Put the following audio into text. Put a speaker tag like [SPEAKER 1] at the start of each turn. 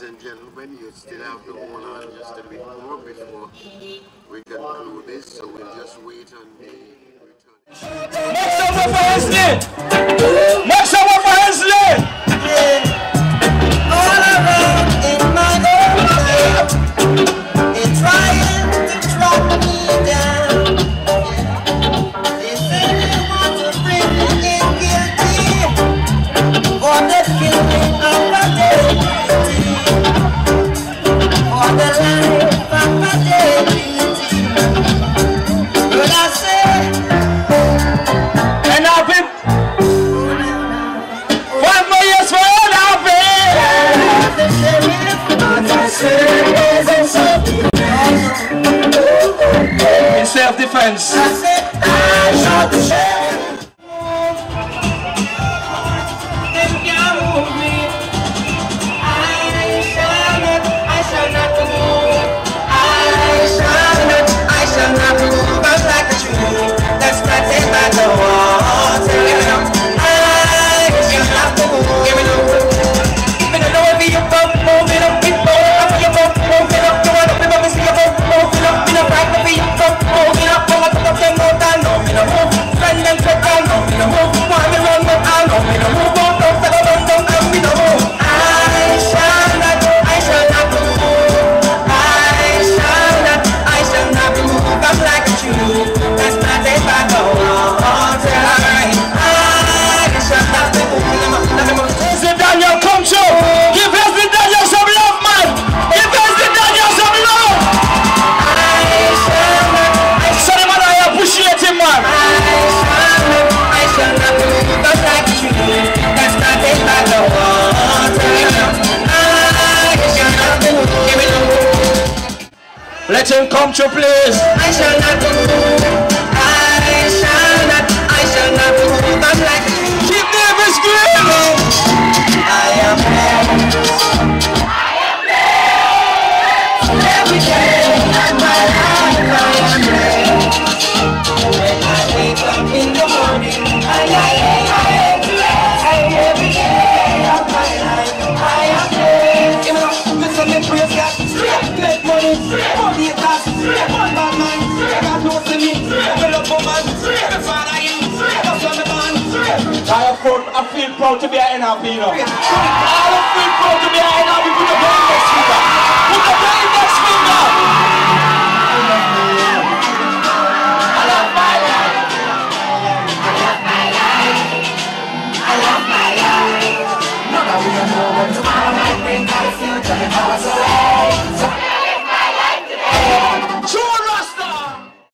[SPEAKER 1] ladies and gentlemen, you still have to hold on just a bit more before we can conclude this, so we'll just wait on the return.
[SPEAKER 2] self-defense.
[SPEAKER 3] I said, I shot the sheriff.
[SPEAKER 2] Let him come to place.
[SPEAKER 3] I shall not.
[SPEAKER 2] proud to be an NRP, you know. All of proud to be an NRP. Put your hand in the
[SPEAKER 3] Put your